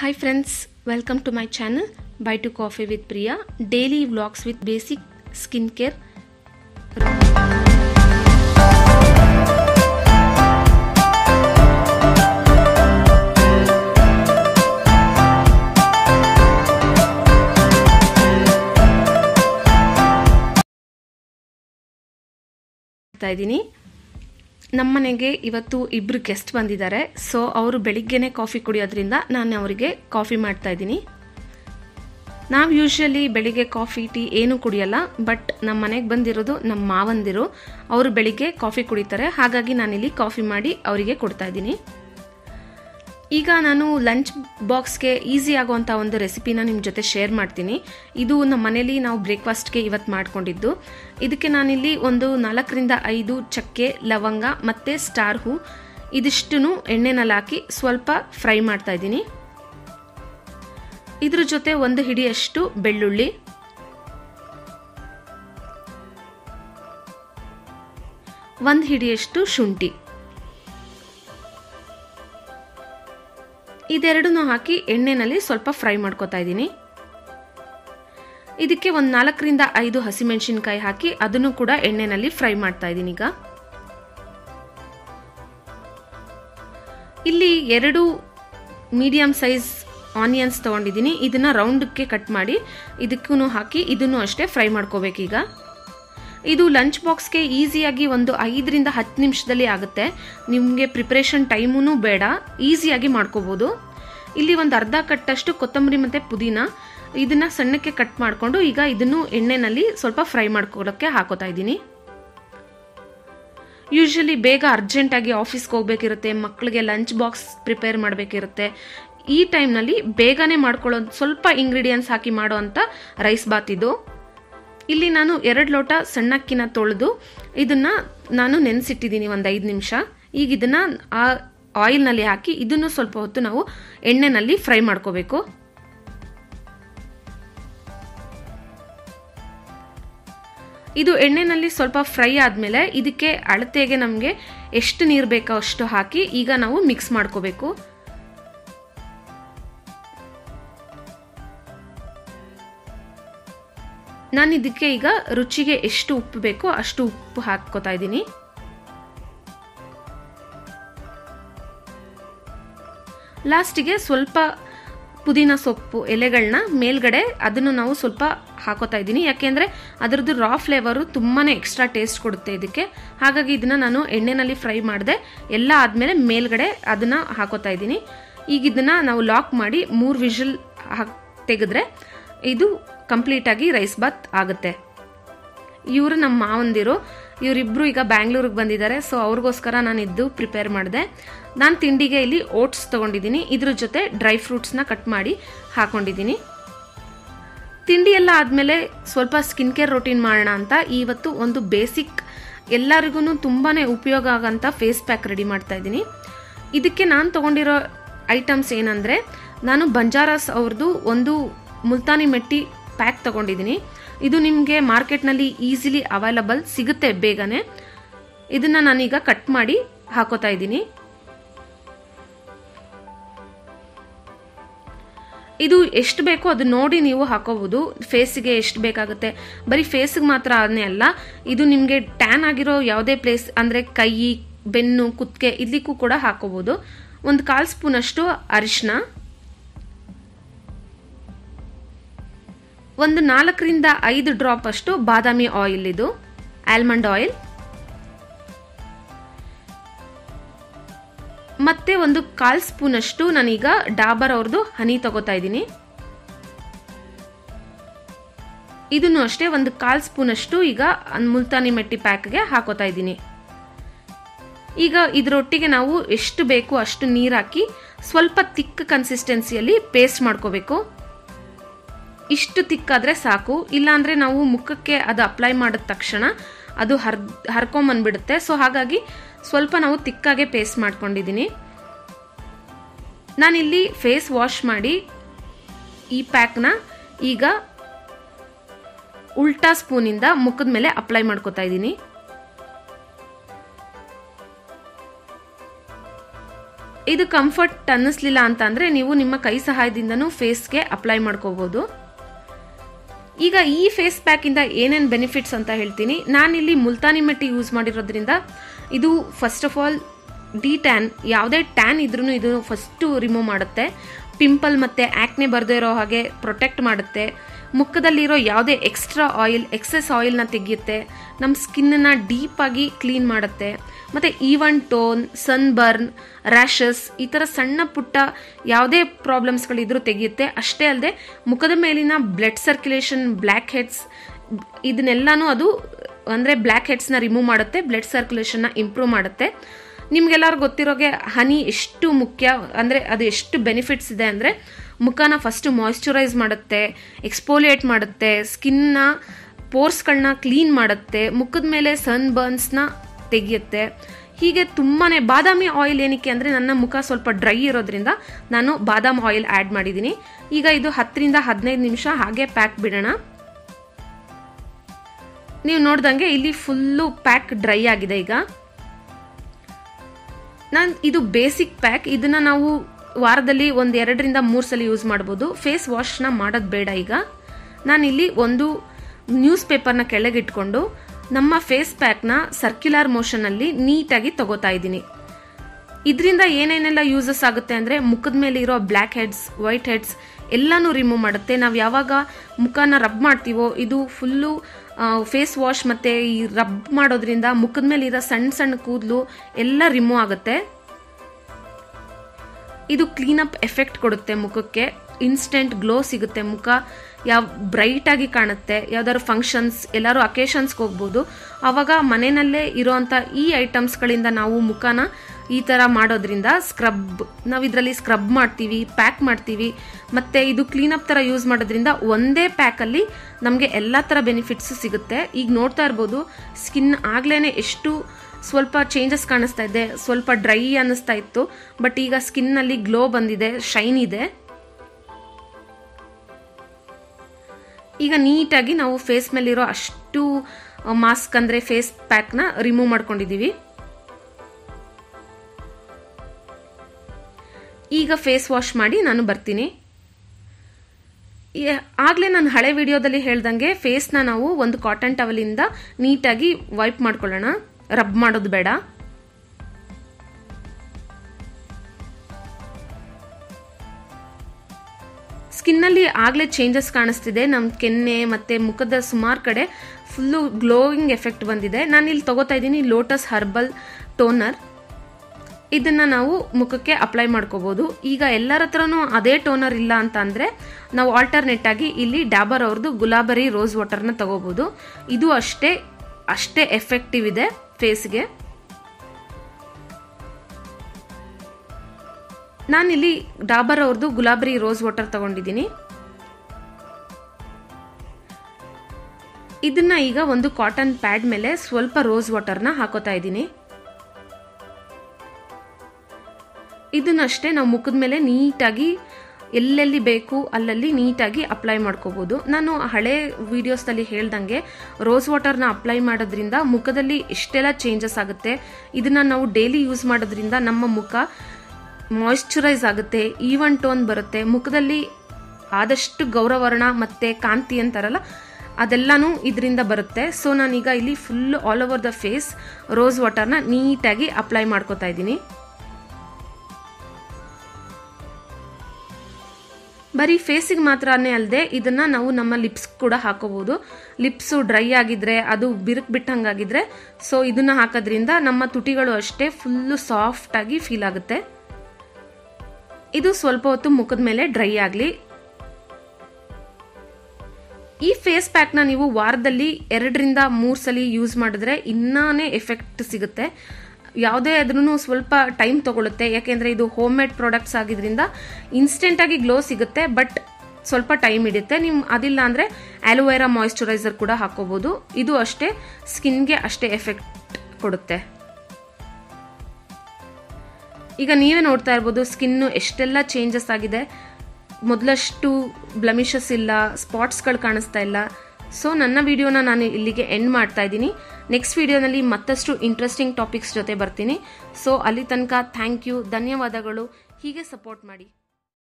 Hi friends, welcome to my channel Buy to Coffee with Priya. Daily vlogs with basic skincare. ಇದ್ದೀನಿ ನಮ್ಮನೆಗೆ ಇವತ್ತು ಇಬ್ಬರು guest ಬಂದಿದ್ದಾರೆ. So ಅವರು ಬೆಳಿಗ್ಗೆನೆ ಕಾಫಿ ಕುಡಿಯೋದ್ರಿಂದ ನಾನು ಅವರಿಗೆ ಕಾಫಿ ಮಾಡ್ತಾ ಇದ್ದೀನಿ. ನಾವು ಯೂಶ್ವಲಿ ಬೆಳಿಗ್ಗೆ ಕಾಫಿ ಟೀ ಏನೂ ಕುಡಿಯಲ್ಲ ಬಟ್ ನಮ್ಮ ಮನೆಗೆ ಬಂದಿರೋದು ನಮ್ಮ ಮಾವಂದಿರು. ಅವರು ಬೆಳಿಗ್ಗೆ ಕಾಫಿ ಕುಡಿತಾರೆ. ಹಾಗಾಗಿ ನಾನಿಲ್ಲಿ ಕಾಫಿ ಮಾಡಿ ಅವರಿಗೆ ಕೊಡ್ತಾ ಇದ್ದೀನಿ. ಈಗ ನಾನು ಲಂಚ್ ಬಾಕ್ಸ್ಗೆ ಈಸಿ ಆಗುವಂಥ ಒಂದು ರೆಸಿಪಿನ ನಿಮ್ಮ ಜೊತೆ ಶೇರ್ ಮಾಡ್ತೀನಿ. ಇದು ನಮ್ಮ ಮನೇಲಿ ನಾವು ಬ್ರೇಕ್ಫಾಸ್ಟ್ಗೆ ಇವತ್ತು ಮಾಡ್ಕೊಂಡಿದ್ದು. ಇದಕ್ಕೆ ನಾನಿಲ್ಲಿ ಒಂದು ನಾಲ್ಕರಿಂದ ಐದು ಚಕ್ಕೆ ಲವಂಗ ಮತ್ತು ಸ್ಟಾರ್ ಹೂ, ಇದಿಷ್ಟನ್ನು ಎಣ್ಣೆನಲ್ಲಿ ಹಾಕಿ ಸ್ವಲ್ಪ ಫ್ರೈ ಮಾಡ್ತಾ ಇದ್ದೀನಿ. ಇದ್ರ ಜೊತೆ ಒಂದು ಹಿಡಿಯಷ್ಟು ಬೆಳ್ಳುಳ್ಳಿ. ಒಂದು ಹಿಡಿಯಷ್ಟು ಶುಂಠಿ. ಇದೆರಡನ್ನೂ ಹಾಕಿ ಎಣ್ಣೆನಲ್ಲಿ ಸ್ವಲ್ಪ ಫ್ರೈ ಮಾಡ್ಕೊತಾ ಇದ್ದೀನಿ. ಇದಕ್ಕೆ ಒಂದು ನಾಲ್ಕರಿಂದ ಐದು ಹಸಿಮೆಣಸಿನ್ಕಾಯಿ ಹಾಕಿ ಅದನ್ನು ಕೂಡ ಎಣ್ಣೆನಲ್ಲಿ ಫ್ರೈ ಮಾಡ್ತಾ ಇದ್ದೀನಿ ಈಗ. ಇಲ್ಲಿ ಎರಡು ಮೀಡಿಯಂ ಸೈಜ್ ಆನಿಯನ್ಸ್ ತಗೊಂಡಿದ್ದೀನಿ. ಇದನ್ನು ರೌಂಡಕ್ಕೆ ಕಟ್ ಮಾಡಿ ಇದಕ್ಕೂ ಹಾಕಿ ಇದನ್ನು ಅಷ್ಟೇ ಫ್ರೈ ಮಾಡ್ಕೋಬೇಕೀಗ ಇದು ಲಂಚ್ ಬಾಕ್ಸ್ಗೆ ಈಸಿಯಾಗಿ ಒಂದು ಐದರಿಂದ ಹತ್ತು ನಿಮಿಷದಲ್ಲಿ ಆಗುತ್ತೆ. ನಿಮಗೆ ಪ್ರಿಪ್ರೇಷನ್ ಟೈಮೂ ಬೇಡ. ಈಸಿಯಾಗಿ ಮಾಡ್ಕೋಬೋದು. ಇಲ್ಲಿ ಒಂದು ಅರ್ಧ ಕಟ್ಟಷ್ಟು ಕೊತ್ತಂಬರಿ ಮತ್ತು ಪುದೀನ. ಇದನ್ನು ಸಣ್ಣಕ್ಕೆ ಕಟ್ ಮಾಡಿಕೊಂಡು ಈಗ ಇದನ್ನು ಎಣ್ಣೆನಲ್ಲಿ ಸ್ವಲ್ಪ ಫ್ರೈ ಮಾಡ್ಕೊಳ್ಳೋಕ್ಕೆ ಹಾಕೋತಾ ಇದ್ದೀನಿ. ಯೂಶ್ವಲಿ ಬೇಗ ಅರ್ಜೆಂಟಾಗಿ ಆಫೀಸ್ಗೆ ಹೋಗ್ಬೇಕಿರುತ್ತೆ ಮಕ್ಕಳಿಗೆ ಲಂಚ್ ಬಾಕ್ಸ್ ಪ್ರಿಪೇರ್ ಮಾಡಬೇಕಿರುತ್ತೆ. ಈ ಟೈಮ್ನಲ್ಲಿ ಬೇಗನೆ ಮಾಡ್ಕೊಳ್ಳೋ ಸ್ವಲ್ಪ ಇಂಗ್ರೀಡಿಯೆಂಟ್ಸ್ ಹಾಕಿ ಮಾಡೋ ಅಂಥ ರೈಸ್ ಬಾತ್ ಇದು. ಇಲ್ಲಿ ನಾನು ಎರಡು ಲೋಟ ಸಣ್ಣಕ್ಕಿನ ತೊಳೆದು ಇದನ್ನು ನಾನು ನೆನೆಸಿಟ್ಟಿದ್ದೀನಿ ಒಂದು ಐದು ನಿಮಿಷ. ಈಗ ಇದನ್ನು ಆ ಆಯಿಲ್ನಲ್ಲಿ ಹಾಕಿ ಇದನ್ನು ಸ್ವಲ್ಪ ಹೊತ್ತು ನಾವು ಎಣ್ಣೆನಲ್ಲಿ ಫ್ರೈ ಮಾಡ್ಕೋಬೇಕು. ಇದು ಎಣ್ಣೆನಲ್ಲಿ ಸ್ವಲ್ಪ ಫ್ರೈ ಆದಮೇಲೆ ಇದಕ್ಕೆ ಅಳತೆಗೆ ನಮಗೆ ಎಷ್ಟು ನೀರು ಬೇಕೋ ಅಷ್ಟು ಹಾಕಿ ಈಗ ನಾವು ಮಿಕ್ಸ್ ಮಾಡ್ಕೋಬೇಕು. ನಾನು ಇದಕ್ಕೆ ಈಗ ರುಚಿಗೆ ಎಷ್ಟು ಉಪ್ಪು ಬೇಕೋ ಅಷ್ಟು ಉಪ್ಪು ಹಾಕ್ಕೋತಾ ಇದ್ದೀನಿ. ಲಾಸ್ಟಿಗೆ ಸ್ವಲ್ಪ ಪುದೀನ ಸೊಪ್ಪು ಎಲೆಗಳನ್ನ ಮೇಲ್ಗಡೆ ಅದನ್ನು ನಾವು ಸ್ವಲ್ಪ ಹಾಕೋತಾ ಇದ್ದೀನಿ. ಯಾಕೆಂದರೆ ಅದರದ್ದು ರಾ ಫ್ಲೇವರು ತುಂಬಾ ಎಕ್ಸ್ಟ್ರಾ ಟೇಸ್ಟ್ ಕೊಡುತ್ತೆ ಇದಕ್ಕೆ. ಹಾಗಾಗಿ ಇದನ್ನು ನಾನು ಎಣ್ಣೆನಲ್ಲಿ ಫ್ರೈ ಮಾಡಿದೆ. ಎಲ್ಲ ಆದಮೇಲೆ ಮೇಲ್ಗಡೆ ಅದನ್ನು ಹಾಕೋತಾ ಇದ್ದೀನಿ. ಈಗ ಇದನ್ನು ನಾವು ಲಾಕ್ ಮಾಡಿ ಮೂರು ವಿಷಲ್ ಹಾಕಿ ತೆಗೆದ್ರೆ ಇದು ಕಂಪ್ಲೀಟಾಗಿ ರೈಸ್ ಬಾತ್ ಆಗುತ್ತೆ. ಇವರು ನಮ್ಮ ಮಾವಂದಿರು ಇವರಿಬ್ಬರು ಈಗ ಬ್ಯಾಂಗ್ಳೂರಿಗೆ ಬಂದಿದ್ದಾರೆ, ಸೊ ಅವ್ರಿಗೋಸ್ಕರ ನಾನು ಇದ್ದು ಪ್ರಿಪೇರ್ ಮಾಡಿದೆ. ನಾನು ತಿಂಡಿಗೆ ಇಲ್ಲಿ ಓಟ್ಸ್ ತೊಗೊಂಡಿದ್ದೀನಿ, ಇದ್ರ ಜೊತೆ ಡ್ರೈ ಫ್ರೂಟ್ಸ್ನ ಕಟ್ ಮಾಡಿ ಹಾಕೊಂಡಿದ್ದೀನಿ. ತಿಂಡಿ ಎಲ್ಲ ಆದಮೇಲೆ ಸ್ವಲ್ಪ ಸ್ಕಿನ್ ಕೇರ್ ರೊಟೀನ್ ಮಾಡೋಣ ಅಂತ ಇವತ್ತು ಒಂದು ಬೇಸಿಕ್ ಎಲ್ಲರಿಗೂ ತುಂಬಾ ಉಪಯೋಗ ಆಗೋಂಥ ಫೇಸ್ ಪ್ಯಾಕ್ ರೆಡಿ ಮಾಡ್ತಾ ಇದ್ದೀನಿ. ಇದಕ್ಕೆ ನಾನು ತೊಗೊಂಡಿರೋ ಐಟಮ್ಸ್ ಏನಂದರೆ, ನಾನು ಬಂಜಾರಾಸ್ ಅವ್ರದ್ದು ಒಂದು ಮುಲ್ತಾನಿ ಮೆಟ್ಟಿ ಪ್ಯಾಕ್ ತಗೊಂಡಿದ್ದೀನಿ ಇದು ನಿಮಗೆ ಮಾರ್ಕೆಟ್ನಲ್ಲಿ ಈಸಿಲಿ ಅವೈಲಬಲ್ ಸಿಗುತ್ತೆ ಬೇಗನೆ. ಇದನ್ನು ನಾನೀಗ ಕಟ್ ಮಾಡಿ ಹಾಕೋತಾ ಇದ್ದೀನಿ. ಇದು ಎಷ್ಟು ಬೇಕೋ ಅದು ನೋಡಿ ನೀವು ಹಾಕೋಬಹುದು. ಫೇಸಿಗೆ ಎಷ್ಟು ಬೇಕಾಗುತ್ತೆ. ಬರೀ ಫೇಸಿಗೆ ಮಾತ್ರ ಅದನ್ನೇ ಅಲ್ಲ, ಇದು ನಿಮಗೆ ಟ್ಯಾನ್ ಆಗಿರೋ ಯಾವುದೇ ಪ್ಲೇಸ್ ಅಂದರೆ ಕೈ, ಬೆನ್ನು, ಕುತ್ತಿಗೆ ಇದಕ್ಕೂ ಕೂಡ ಹಾಕೋಬಹುದು. ಒಂದು ಕಾಲು ಸ್ಪೂನಷ್ಟು ಅರಿಶಿನ ಒಂದು ನಾಲ್ಕರಿಂದ ಐದು ಡ್ರಾಪ್ ಅಷ್ಟು ಬಾದಾಮಿ ಆಯಿಲ್ ಇದು. ಆಲ್ಮಂಡ್ ಆಯಿಲ್ ಮತ್ತೆ ಒಂದು ಕಾಲ್ ಸ್ಪೂನ್ ಅಷ್ಟು ನಾನೀಗ ಡಾಬರ್ ಅವ್ರದ್ದು ಹನಿ ತಗೋತಾ ಇದ್ದೀನಿ. ಇದನ್ನು ಅಷ್ಟೇ ಒಂದು ಕಾಲ್ ಸ್ಪೂನ್ ಅಷ್ಟು ಈಗ ಮುಲ್ತಾನಿ ಮೆಟ್ಟಿ ಪ್ಯಾಕ್ಗೆ ಹಾಕೋತಾ ಇದ್ದೀನಿ. ಈಗ ಇದರೊಟ್ಟಿಗೆ ನಾವು ಎಷ್ಟು ಬೇಕು ಅಷ್ಟು ನೀರು ಹಾಕಿ ಸ್ವಲ್ಪ ತಿಕ್ ಕನ್ಸಿಸ್ಟೆನ್ಸಿಯಲ್ಲಿ ಪೇಸ್ಟ್ ಮಾಡ್ಕೋಬೇಕು. ಇಷ್ಟು ತಿಕ್ಕಾದರೆ ಸಾಕು. ಇಲ್ಲಾಂದರೆ ನಾವು ಮುಖಕ್ಕೆ ಅದು ಅಪ್ಲೈ ಮಾಡಿದ ತಕ್ಷಣ ಅದು ಹರ್ ಹರ್ಕೊಂಬಂದ್ಬಿಡುತ್ತೆ ಸೊ ಹಾಗಾಗಿ ಸ್ವಲ್ಪ ನಾವು ತಿಕ್ಕಾಗೆ ಪೇಸ್ಟ್ ಮಾಡ್ಕೊಂಡಿದ್ದೀನಿ. ನಾನಿಲ್ಲಿ ಫೇಸ್ ವಾಶ್ ಮಾಡಿ ಈ ಪ್ಯಾಕ್ನ ಈಗ ಉಲ್ಟಾ ಸ್ಪೂನಿಂದ ಮುಖದ ಮೇಲೆ ಅಪ್ಲೈ ಮಾಡ್ಕೋತಾ ಇದ್ದೀನಿ. ಇದು ಕಂಫರ್ಟ್ ಅನ್ನಿಸ್ಲಿಲ್ಲ ಅಂತ ಅಂದರೆ ನೀವು ನಿಮ್ಮ ಕೈ ಸಹಾಯದಿಂದನೂ ಫೇಸ್ಗೆ ಅಪ್ಲೈ ಮಾಡ್ಕೋಬೋದು. ಈಗ ಈ ಫೇಸ್ ಪ್ಯಾಕಿಂದ ಏನೇನು ಬೆನಿಫಿಟ್ಸ್ ಅಂತ ಹೇಳ್ತೀನಿ. ನಾನಿಲ್ಲಿ ಮುಲ್ತಾನಿ ಮೆಟ್ಟಿ ಯೂಸ್ ಮಾಡಿರೋದ್ರಿಂದ ಇದು first of all the tan ಯಾವುದೇ ಟ್ಯಾನ್ ಇದ್ರೂ ಇದು ಫಸ್ಟು ರಿಮೂವ್ ಮಾಡುತ್ತೆ. ಪಿಂಪಲ್ ಮತ್ತು ಆ್ಯಕ್ನೆ ಬರದೇ ಇರೋ ಹಾಗೆ ಪ್ರೊಟೆಕ್ಟ್ ಮಾಡುತ್ತೆ. ಮುಖದಲ್ಲಿರೋ ಯಾವುದೇ ಎಕ್ಸ್ಟ್ರಾ ಆಯಿಲ್ ಎಕ್ಸೆಸ್ ಆಯಿಲ್ನ ತೆಗೆಯುತ್ತೆ. ನಮ್ಮ ಸ್ಕಿನ್ನನ್ನು ಡೀಪಾಗಿ ಕ್ಲೀನ್ ಮಾಡುತ್ತೆ. ಮತ್ತು ಈವನ್ ಟೋನ್ ಸನ್ಬರ್ನ್ ರ್ಯಾಷಸ್ ಈ ಥರ ಸಣ್ಣ ಪುಟ್ಟ ಯಾವುದೇ ಪ್ರಾಬ್ಲಮ್ಸ್ಗಳಿದ್ರೂ ತೆಗೆಯುತ್ತೆ. ಅಷ್ಟೇ ಅಲ್ಲದೆ ಮುಖದ ಮೇಲಿನ ಬ್ಲಡ್ ಸರ್ಕ್ಯುಲೇಷನ್ ಬ್ಲ್ಯಾಕ್ ಹೆಡ್ಸ್ ಇದನ್ನೆಲ್ಲನೂ ಅದು ಅಂದರೆ ಬ್ಲ್ಯಾಕ್ ಹೆಡ್ಸ್ನ ರಿಮೂವ್ ಮಾಡುತ್ತೆ ಬ್ಲಡ್ ಸರ್ಕ್ಯುಲೇಷನ್ನ ಇಂಪ್ರೂವ್ ಮಾಡುತ್ತೆ. ನಿಮ್ಗೆಲ್ಲರೂ ಗೊತ್ತಿರೋಗೆ ಹನಿ ಎಷ್ಟು ಮುಖ್ಯ ಅಂದರೆ ಅದು ಎಷ್ಟು ಬೆನಿಫಿಟ್ಸ್ ಇದೆ ಅಂದರೆ ಮುಖನ ಫಸ್ಟು ಮಾಯಿಶ್ಚರೈಸ್ ಮಾಡುತ್ತೆ ಎಕ್ಸ್ಪೋಲಿಯೇಟ್ ಮಾಡುತ್ತೆ ಸ್ಕಿನ್ನ ಪೋರ್ಸ್ಗಳನ್ನ ಕ್ಲೀನ್ ಮಾಡುತ್ತೆ, ಮುಖದ ಮೇಲೆ ಸನ್ ಬರ್ನ್ಸ್ನ ತೆಗೆಯುತ್ತೆ. ಹೀಗೆ ತುಂಬಾ ಬಾದಾಮಿ ಆಯಿಲ್ ಏನಕ್ಕೆ ಅಂದರೆ ನನ್ನ ಮುಖ ಸ್ವಲ್ಪ ಡ್ರೈ ಇರೋದ್ರಿಂದ ನಾನು ಬಾದಾಮ್ ಆಯಿಲ್ ಆ್ಯಡ್ ಮಾಡಿದ್ದೀನಿ ಈಗ ಇದು ಹತ್ತರಿಂದ ಹದಿನೈದು ನಿಮಿಷ ಹಾಗೆ ಪ್ಯಾಕ್ ಬಿಡೋಣ. ನೀವು ನೋಡ್ದಂಗೆ ಇಲ್ಲಿ ಫುಲ್ಲು ಪ್ಯಾಕ್ ಡ್ರೈ ಆಗಿದೆ ಈಗ. ನಾನು ಇದು ಬೇಸಿಕ್ ಪ್ಯಾಕ್ ಇದನ್ನು ನಾವು ವಾರದಲ್ಲಿ ಒಂದು ಎರಡರಿಂದ ಮೂರು ಸಲ ಯೂಸ್ ಮಾಡ್ಬೋದು. ಫೇಸ್ ವಾಶ್ನ ಮಾಡೋದು ಬೇಡ ಈಗ. ನಾನಿಲ್ಲಿ ಒಂದು ನ್ಯೂಸ್ ಪೇಪರ್ನ ಕೆಳಗಿಟ್ಕೊಂಡು ನಮ್ಮ ಫೇಸ್ ಪ್ಯಾಕ್ನ ಸರ್ಕ್ಯುಲರ್ ಮೋಷನಲ್ಲಿ ನೀಟಾಗಿ ತಗೋತಾ ಇದ್ದೀನಿ. ಇದರಿಂದ ಏನೇನೆಲ್ಲ ಯೂಸಸ್ ಆಗುತ್ತೆ ಅಂದರೆ ಮುಖದ ಮೇಲೆ ಇರೋ ಬ್ಲ್ಯಾಕ್ ಹೆಡ್ಸ್ ವೈಟ್ ಹೆಡ್ಸ್ ಎಲ್ಲನೂ ರಿಮೂವ್ ಮಾಡುತ್ತೆ. ನಾವು ಯಾವಾಗ ಮುಖನ ರಬ್ ಮಾಡ್ತೀವೋ, ಇದು ಫುಲ್ಲು ಫೇಸ್ ವಾಶ್ ಮತ್ತು ಈ ರಬ್ ಮಾಡೋದ್ರಿಂದ ಮುಖದ ಮೇಲೆ ಇರೋ ಸಣ್ಣ ಸಣ್ಣ ಕೂದಲು ಎಲ್ಲ ರಿಮೂವ್ ಆಗುತ್ತೆ. ಇದು ಕ್ಲೀನಪ್ ಎಫೆಕ್ಟ್ ಕೊಡುತ್ತೆ ಮುಖಕ್ಕೆ. ಇನ್ಸ್ಟೆಂಟ್ ಗ್ಲೋ ಸಿಗುತ್ತೆ ಮುಖ. ಯಾವ ಬ್ರೈಟಾಗಿ ಕಾಣುತ್ತೆ. ಯಾವ್ದಾದ್ರು ಫಂಕ್ಷನ್ಸ್ ಎಲ್ಲರೂ ಅಕೇಶನ್ಸ್ಗೆ ಹೋಗ್ಬೋದು. ಆವಾಗ ಮನೆಯಲ್ಲೇ ಇರೋವಂಥ ಈ ಐಟಮ್ಸ್ಗಳಿಂದ ನಾವು ಮುಖನ ಈ ಥರ ಮಾಡೋದ್ರಿಂದ ಸ್ಕ್ರಬ್ ನಾವು ಇದರಲ್ಲಿ ಸ್ಕ್ರಬ್ ಮಾಡ್ತೀವಿ ಪ್ಯಾಕ್ ಮಾಡ್ತೀವಿ. ಮತ್ತು ಇದು ಕ್ಲೀನಪ್ ಥರ ಯೂಸ್ ಮಾಡೋದ್ರಿಂದ ಒಂದೇ ಪ್ಯಾಕಲ್ಲಿ ನಮಗೆ ಎಲ್ಲ ಥರ ಬೆನಿಫಿಟ್ಸು ಸಿಗುತ್ತೆ. ಈಗ ನೋಡ್ತಾ ಇರ್ಬೋದು ಸ್ಕಿನ್ ಆಗ್ಲೇ ಎಷ್ಟು ಸ್ವಲ್ಪ ಚೇಂಜಸ್ ಕಾಣಿಸ್ತಾ ಇದೆ, ಸ್ವಲ್ಪ ಡ್ರೈ ಅನ್ನಿಸ್ತಾ ಇತ್ತು ಬಟ್ ಈಗ ಸ್ಕಿನ್ನಲ್ಲಿ ಗ್ಲೋ ಬಂದಿದೆ ಶೈನ್ ಇದೆ. ಈಗ ನೀಟಾಗಿ ನಾವು ಫೇಸ್ ಮೇಲಿರೋ ಅಷ್ಟು ಮಾಸ್ಕ್ ಅಂದರೆ ಫೇಸ್ ಪ್ಯಾಕ್ನ ರಿಮೂವ್ ಮಾಡ್ಕೊಂಡಿದ್ದೀವಿ ಈಗ ಫೇಸ್ ವಾಶ್ ಮಾಡಿ ನಾನು ಬರ್ತೀನಿ. ಆಗಲೇ ನಾನು ಹಳೆ ವಿಡಿಯೋದಲ್ಲಿ ಹೇಳ್ದಂಗೆ ಫೇಸ್ನ ನಾವು ಒಂದು ಕಾಟನ್ ಟವಲಿಂದ ನೀಟಾಗಿ ವೈಪ್ ಮಾಡ್ಕೊಳ್ಳೋಣ. ರಬ್ ಮಾಡೋದು ಬೇಡ. ಸ್ಕಿನ್ನಲ್ಲಿ ಆಗಲೇ ಚೇಂಜಸ್ ಕಾಣಿಸ್ತಿದೆ. ನಮ್ಮ ಕೆನ್ನೆ ಮತ್ತು ಮುಖದ ಸುಮಾರು ಕಡೆ ಫುಲ್ಲು ಗ್ಲೋಯಿಂಗ್ ಎಫೆಕ್ಟ್ ಬಂದಿದೆ. ನಾನು ಇಲ್ಲಿ ತೊಗೋತಾ ಇದ್ದೀನಿ ಲೋಟಸ್ ಹರ್ಬಲ್ ಟೋನರ್ ಇದನ್ನು ನಾವು ಮುಖಕ್ಕೆ ಅಪ್ಲೈ ಮಾಡ್ಕೋಬೋದು. ಈಗ ಎಲ್ಲರ ಹತ್ರನೂ ಅದೇ ಟೋನರ್ ಇಲ್ಲ ಅಂತ ಅಂದರೆ ನಾವು ಆಲ್ಟರ್ನೇಟ್ ಆಗಿ ಇಲ್ಲಿ ಡ್ಯಾಬರ್ ಅವ್ರದ್ದು ಗುಲಾಬರಿ ರೋಸ್ ವಾಟರ್ನ ತಗೋಬೋದು. ಇದು ಅಷ್ಟೇ ಅಷ್ಟೇ ಎಫೆಕ್ಟಿವ್ ಇದೆ. ಫೇಸ್ಗೆ. ನಾನಿಲ್ಲಿ ಡಾಬರ್ ಅವ್ರದ್ದು ಗುಲಾಬರಿ ರೋಸ್ ವಾಟರ್ ತಗೊಂಡಿದ್ದೀನಿ. ಇದನ್ನ ಈಗ ಒಂದು ಕಾಟನ್ ಪ್ಯಾಡ್ ಮೇಲೆ ಸ್ವಲ್ಪ ರೋಸ್ ವಾಟರ್ನ ಹಾಕೋತಾ ಇದ್ದೀನಿ. ಇದನ್ನಷ್ಟೇ ನಾವು ಮುಖದ ಮೇಲೆ ನೀಟಾಗಿ ಎಲ್ಲೆಲ್ಲಿ ಬೇಕು ಅಲ್ಲಲ್ಲಿ ನೀಟಾಗಿ ಅಪ್ಲೈ ಮಾಡ್ಕೋಬೋದು. ನಾನು ಹಳೆ ವೀಡಿಯೋಸ್ದಲ್ಲಿ ಹೇಳ್ದಂಗೆ ರೋಸ್ ವಾಟರ್ನ ಅಪ್ಲೈ ಮಾಡೋದ್ರಿಂದ ಮುಖದಲ್ಲಿ ಇಷ್ಟೆಲ್ಲ ಚೇಂಜಸ್ ಆಗುತ್ತೆ. ಇದನ್ನು ನಾವು ಡೈಲಿ ಯೂಸ್ ಮಾಡೋದ್ರಿಂದ ನಮ್ಮ ಮುಖ ಮಾಯಿಶ್ಚರೈಸ್ ಆಗುತ್ತೆ ಈವನ್ ಟೋನ್ ಬರುತ್ತೆ. ಮುಖದಲ್ಲಿ ಆದಷ್ಟು ಗೌರವರ್ಣ ಮತ್ತು ಕಾಂತಿ ಅಂತಾರಲ್ಲ, ಅದೆಲ್ಲನೂ ಇದರಿಂದ ಬರುತ್ತೆ. ಸೊ ನಾನೀಗ ಇಲ್ಲಿ full all over the face rose ವಾಟರ್ನ ನೀಟಾಗಿ ಅಪ್ಲೈ ಮಾಡ್ಕೋತಾ ಇದ್ದೀನಿ. ಬರೀ ಫೇಸಿಗೆ ಮಾತ್ರನೇ ಅಲ್ಲದೆ ಇದನ್ನ ನಾವು ನಮ್ಮ ಲಿಪ್ಸ್ ಕೂಡ ಹಾಕೋಬಹುದು ಲಿಪ್ಸು ಡ್ರೈ ಆಗಿದ್ರೆ, ಅದು ಬಿರುಕು ಬಿಟ್ಟಂಗಾಗಿದ್ರೆ ಸೊ ಇದನ್ನ ಹಾಕೋದ್ರಿಂದ ನಮ್ಮ ತುಟಿಗಳು ಅಷ್ಟೇ ಫುಲ್ಲು ಸಾಫ್ಟ್ ಆಗಿ ಫೀಲ್ ಆಗುತ್ತೆ. ಇದು ಸ್ವಲ್ಪ ಹೊತ್ತು ಮುಖದ ಮೇಲೆ ಡ್ರೈ ಆಗಲಿ. ಈ ಫೇಸ್ ಪ್ಯಾಕ್ನ ನೀವು ವಾರದಲ್ಲಿ ಎರಡರಿಂದ ಮೂರು ಸಲ ಯೂಸ್ ಮಾಡಿದ್ರೆ ಇನ್ನಾನೇ ಎಫೆಕ್ಟ್ ಸಿಗುತ್ತೆ. ಯಾವುದೇ ಆದ್ರೂ ಸ್ವಲ್ಪ ಟೈಮ್ ತಗೊಳುತ್ತೆ. ಯಾಕೆಂದರೆ ಇದು ಹೋಮ್ ಮೇಡ್ ಪ್ರಾಡಕ್ಟ್ಸ್ ಆಗಿದ್ರಿಂದ ಇನ್ಸ್ಟೆಂಟಾಗಿ ಗ್ಲೋ ಸಿಗುತ್ತೆ ಬಟ್ ಸ್ವಲ್ಪ ಟೈಮ್ ಹಿಡಿಯುತ್ತೆ. ನಿಮ್ಮ ಅದಿಲ್ಲ ಅಂದರೆ ಆಲೋವೆರಾ ಮಾಯಿಶ್ಚರೈಸರ್ ಕೂಡ ಹಾಕೋಬೋದು. ಇದು ಅಷ್ಟೇ, ಸ್ಕಿನ್ಗೆ ಅಷ್ಟೇ ಎಫೆಕ್ಟ್ ಕೊಡುತ್ತೆ. ಈಗ ನೀವೇ ನೋಡ್ತಾ ಇರ್ಬೋದು, ಸ್ಕಿನ್ನು ಎಷ್ಟೆಲ್ಲ ಚೇಂಜಸ್ ಆಗಿದೆ. ಮೊದಲಷ್ಟು ಬ್ಲಮಿಷಸ್ ಇಲ್ಲ ಸ್ಪಾಟ್ಸ್ಗಳು ಕಾಣಿಸ್ತಾ ಇಲ್ಲ. ಸೊ ನನ್ನ ವಿಡಿಯೋನ ನಾನು ಇಲ್ಲಿಗೆ ಎಂಡ್ ಮಾಡ್ತಾ ಇದ್ದೀನಿ. ನೆಕ್ಸ್ಟ್ ವಿಡಿಯೋನಲ್ಲಿ ಮತ್ತಷ್ಟು ಇಂಟ್ರೆಸ್ಟಿಂಗ್ ಟಾಪಿಕ್ಸ್ ಜೊತೆ ಬರ್ತೀನಿ. ಸೊ ಅಲ್ಲಿ ತನಕ ಥ್ಯಾಂಕ್ ಯು ಧನ್ಯವಾದಗಳು. ಹೀಗೆ ಸಪೋರ್ಟ್ ಮಾಡಿ.